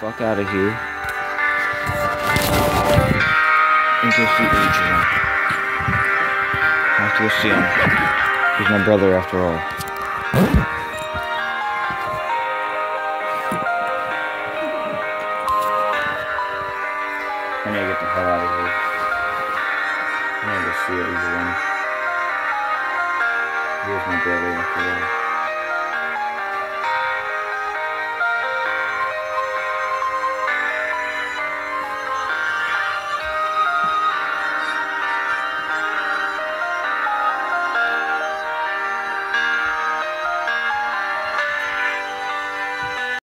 fuck out of here. And go see Adrian. I have to go see him. He's my brother after all. I need to get the hell out of here. I need to go see Adrian. He's my brother after all.